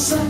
sun.